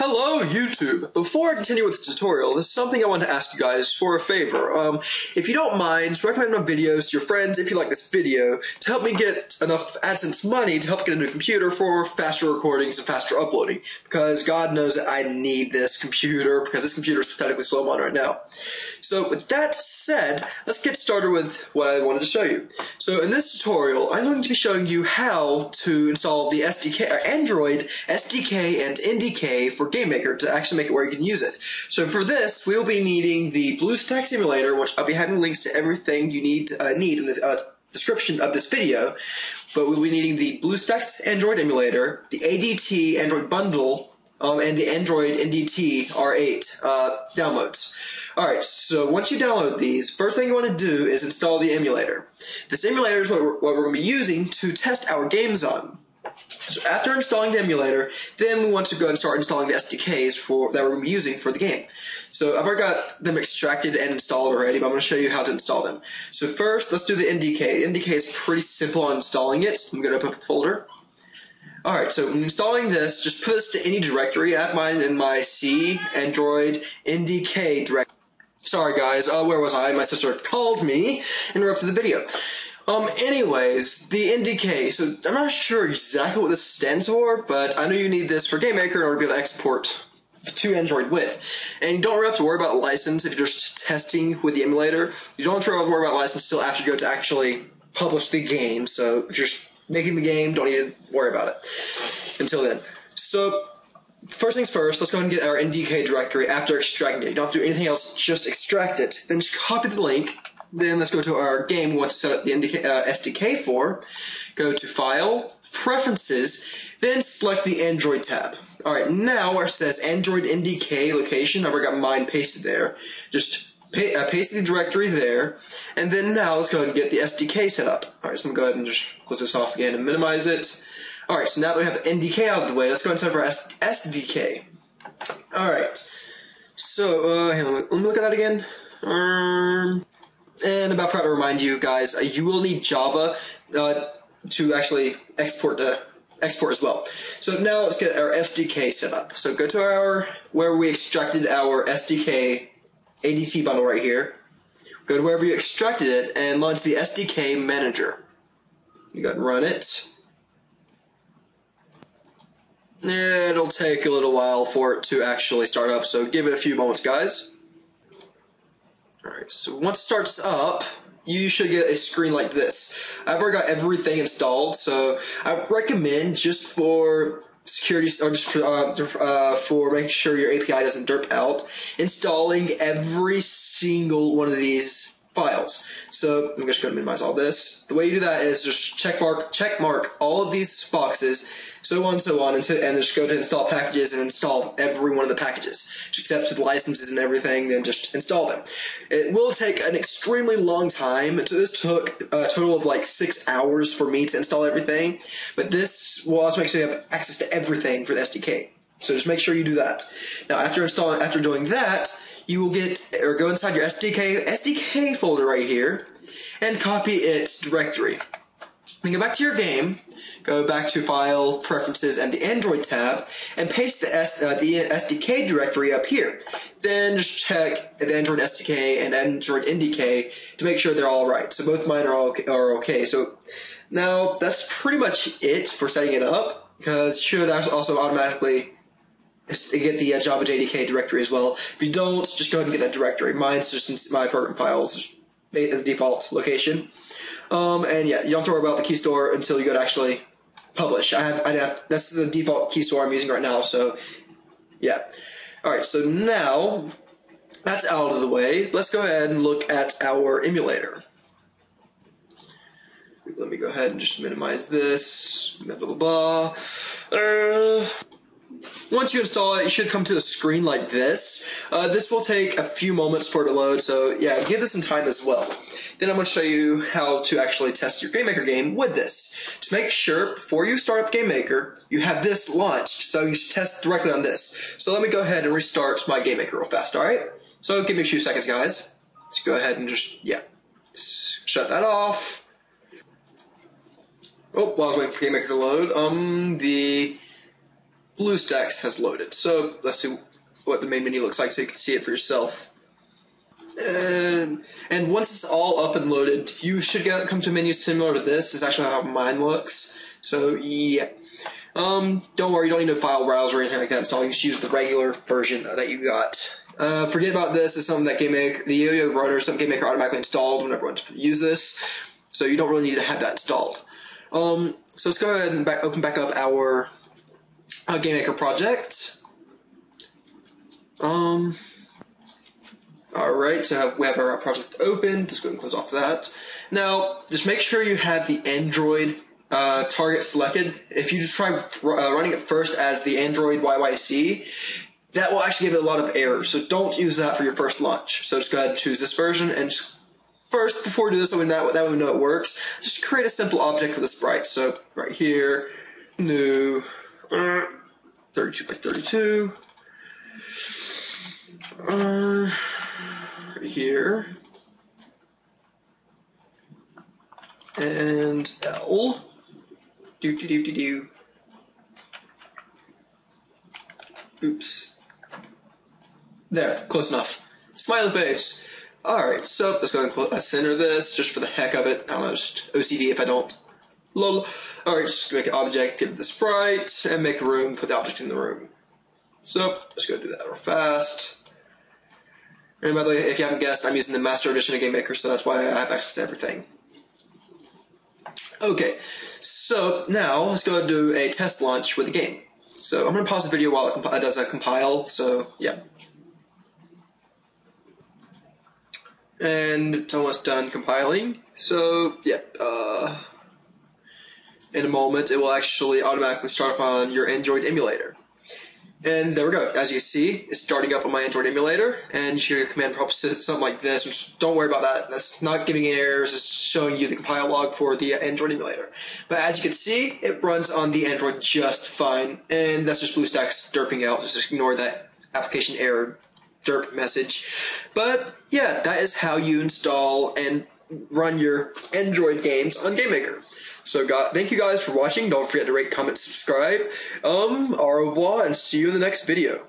Hello, YouTube! Before I continue with the tutorial, there's something I want to ask you guys for a favor. Um, if you don't mind, recommend my videos to your friends if you like this video to help me get enough AdSense money to help get a new computer for faster recordings and faster uploading. Because God knows that I need this computer because this computer is pathetically slow on right now. So with that said, let's get started with what I wanted to show you. So in this tutorial, I'm going to be showing you how to install the SDK, or Android SDK and NDK for GameMaker to actually make it where you can use it. So for this, we'll be needing the BlueStacks emulator, which I'll be having links to everything you need uh, need in the uh, description of this video. But we'll be needing the BlueStacks Android emulator, the ADT Android bundle, um, and the Android NDT R8 uh, downloads. Alright, so once you download these, first thing you want to do is install the emulator. This emulator is what we're, what we're going to be using to test our games on. So after installing the emulator, then we want to go and start installing the SDKs for that we're going to be using for the game. So I've already got them extracted and installed already, but I'm going to show you how to install them. So first, let's do the NDK. The NDK is pretty simple on installing it. I'm going to open up the folder. Alright, so installing this, just put this to any directory. Have mine in my C, Android, NDK directory. Sorry guys, uh, where was I? My sister called me, and interrupted the video. Um, anyways, the NDK. So I'm not sure exactly what this stands for, but I know you need this for GameMaker in order to be able to export to Android with. And you don't really have to worry about license if you're just testing with the emulator. You don't have to worry about license until after you go to actually publish the game. So if you're making the game, don't need to worry about it until then. So first things first, let's go ahead and get our NDK directory after extracting it. You don't have to do anything else, just extract it. Then just copy the link. Then let's go to our game we want to set up the NDK, uh, SDK for. Go to File, Preferences, then select the Android tab. Alright, now where it says Android NDK location, I've already got mine pasted there. Just uh, paste the directory there, and then now let's go ahead and get the SDK set up. Alright, so I'm going to go ahead and just close this off again and minimize it. Alright, so now that we have the NDK out of the way, let's go up our SDK. Alright, so, uh, let, me, let me look at that again. Um, and about forgot to remind you guys, uh, you will need Java uh, to actually export the export as well. So now let's get our SDK set up. So go to our where we extracted our SDK ADT bundle right here. Go to wherever you extracted it and launch the SDK manager. You go and run it. It'll take a little while for it to actually start up, so give it a few moments, guys. Alright, so once it starts up, you should get a screen like this. I've already got everything installed, so I recommend just for security or just for, uh, uh, for making sure your API doesn't derp out, installing every single one of these files. So I'm just going to minimize all this. The way you do that is just check mark check mark all of these boxes so on, so on, and, to, and just go to install packages and install every one of the packages. Just accept the licenses and everything, then just install them. It will take an extremely long time. So this took a total of like six hours for me to install everything, but this will also make sure you have access to everything for the SDK. So just make sure you do that. Now, after installing, after doing that, you will get or go inside your SDK SDK folder right here and copy its directory. Then go back to your game go back to File, Preferences, and the Android tab, and paste the, S, uh, the SDK directory up here. Then just check the Android SDK and Android NDK to make sure they're all right. So both mine are, all okay, are okay. So now that's pretty much it for setting it up, because it should also automatically get the uh, Java JDK directory as well. If you don't, just go ahead and get that directory. Mine's just in my program files, the default location. Um, and yeah, you don't have to worry about the key store until you go to actually publish. I have, I have, that's the default key store I'm using right now. So yeah. All right. So now that's out of the way. Let's go ahead and look at our emulator. Let me go ahead and just minimize this. Blah blah blah. Uh, once you install it, you should come to a screen like this. Uh, this will take a few moments for it to load, so yeah, give this some time as well. Then I'm going to show you how to actually test your GameMaker game with this. To make sure, before you start up GameMaker, you have this launched, so you should test directly on this. So let me go ahead and restart my GameMaker real fast, alright? So give me a few seconds, guys. Just go ahead and just, yeah, shut that off. Oh, while I was waiting for GameMaker to load, um, the BlueStacks has loaded. So let's see what the main menu looks like so you can see it for yourself. And, and once it's all up and loaded, you should get come to a menu similar to this. It's actually how mine looks. So yeah. Um, don't worry, you don't need a file browser or anything like that installed. You just use the regular version that you got. Uh, forget about this. It's something that game GameMaker, the Yo-Yo Runner, something GameMaker automatically installed whenever you want to use this. So you don't really need to have that installed. Um, so let's go ahead and back, open back up our uh, GameMaker project. Um, Alright, so we have our project open. Just go and close off that. Now, just make sure you have the Android uh, target selected. If you just try uh, running it first as the Android YYC, that will actually give it a lot of errors. So don't use that for your first launch. So just go ahead and choose this version and first, before we do this, so we know, that we know it works, just create a simple object with a sprite. So right here, new, 32 by 32. Uh, right here. And L. Do do do do do. Oops. There, close enough. Smiley face. Alright, so let's go and center this just for the heck of it. I don't know, just OCD if I don't. Lol. Alright, just make an object, give it the sprite, and make a room, put the object in the room. So, let's go do that real fast. And by the way, if you haven't guessed, I'm using the Master Edition of GameMaker, so that's why I have access to everything. Okay, so now let's go do a test launch with the game. So I'm going to pause the video while it, it does a compile, so yeah. And it's almost done compiling, so yeah, uh, in a moment it will actually automatically start up on your Android emulator. And there we go. As you can see, it's starting up on my Android emulator, and you should a command prompt something like this. Which don't worry about that. That's not giving any errors. It's showing you the compile log for the uh, Android emulator. But as you can see, it runs on the Android just fine, and that's just BlueStacks derping out. Just ignore that application error derp message. But yeah, that is how you install and run your Android games on GameMaker. So, God, thank you guys for watching. Don't forget to rate, comment, subscribe. Um, au revoir, and see you in the next video.